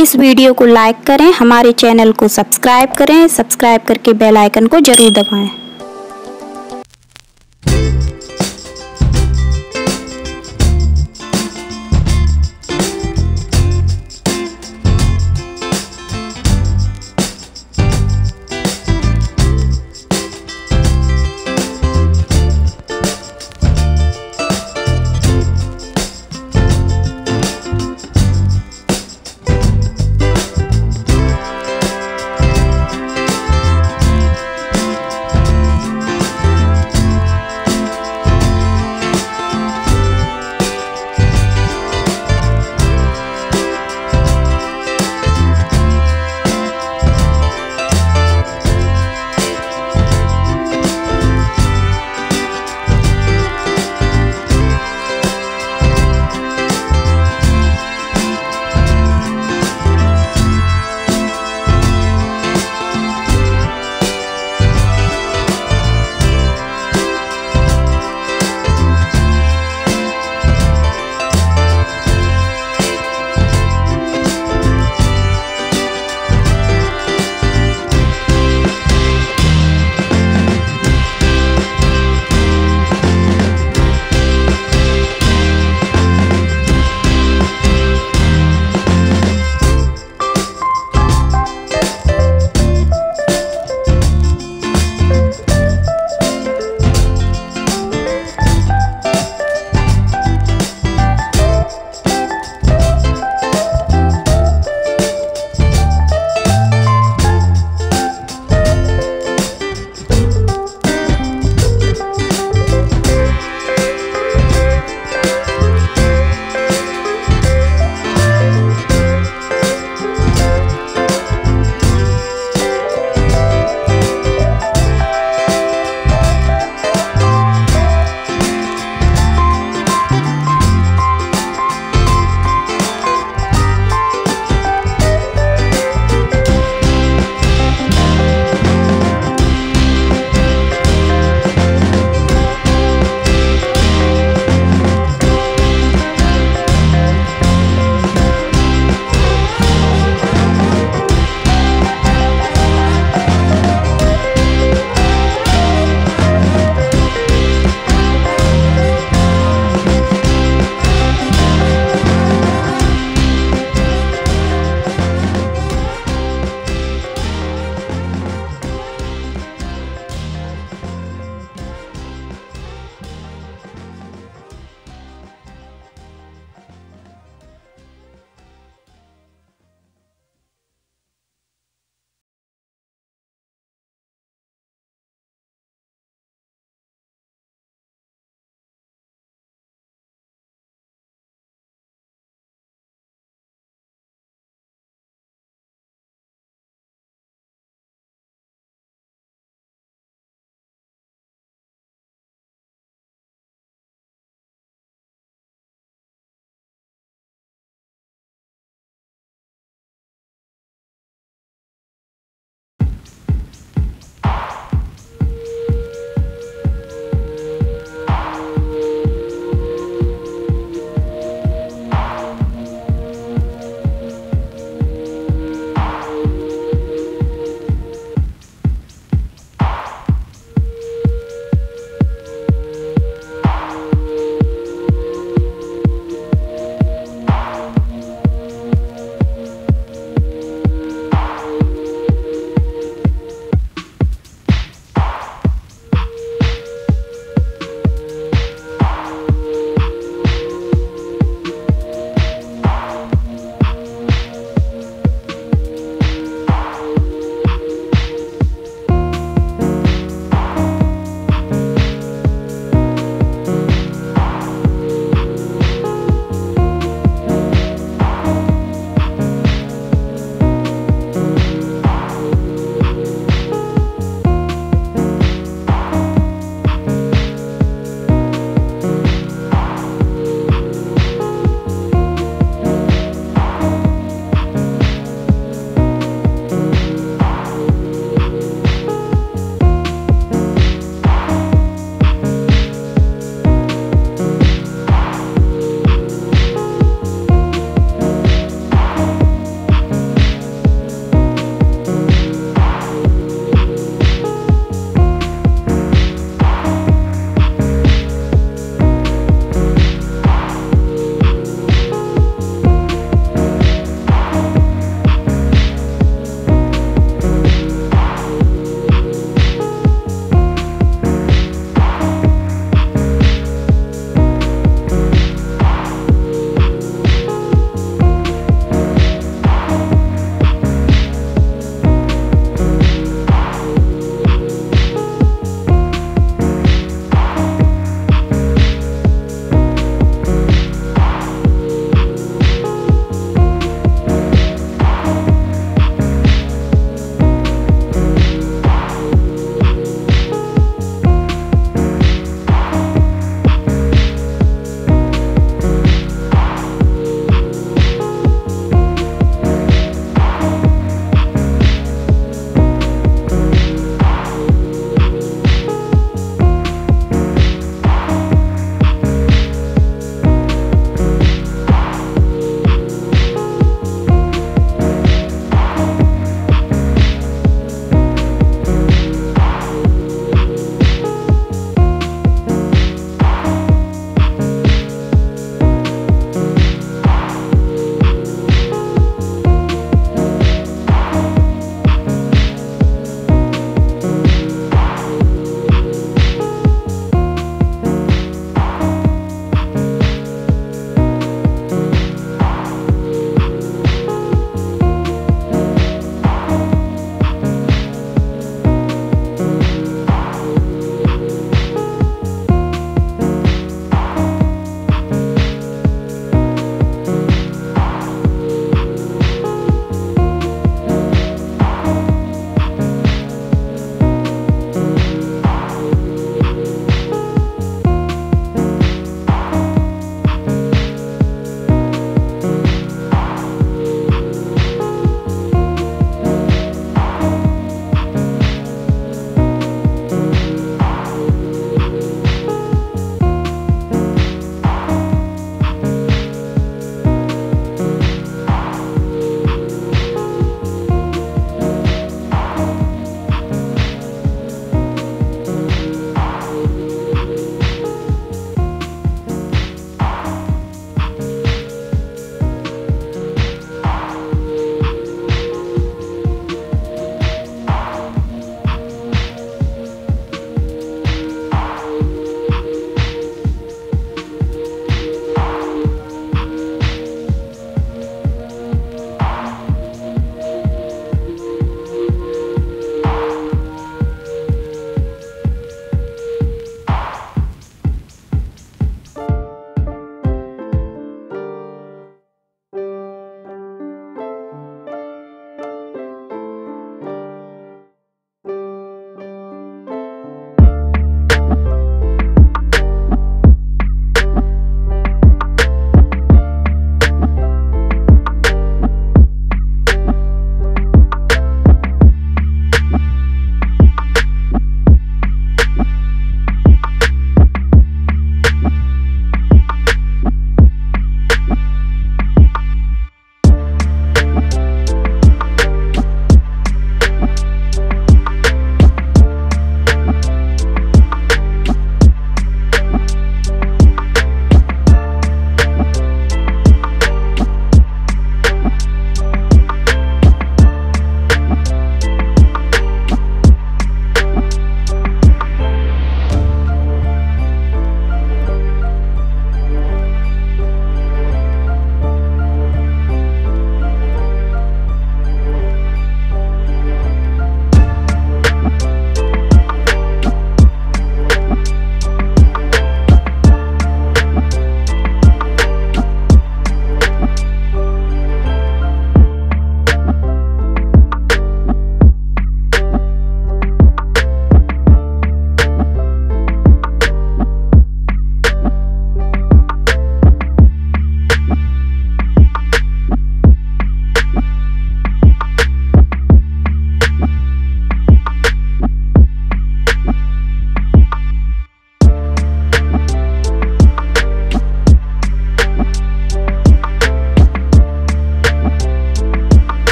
इस वीडियो को लाइक करें, हमारे चैनल को सब्सक्राइब करें, सब्सक्राइब करके बेल आइकन को ज़रूर दबाएँ।